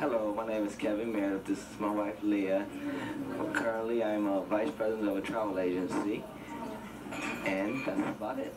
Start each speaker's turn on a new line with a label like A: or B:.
A: Hello, my name is Kevin Meredith. This is my wife Leah. Currently, I'm a vice president of a travel agency, and that's about it.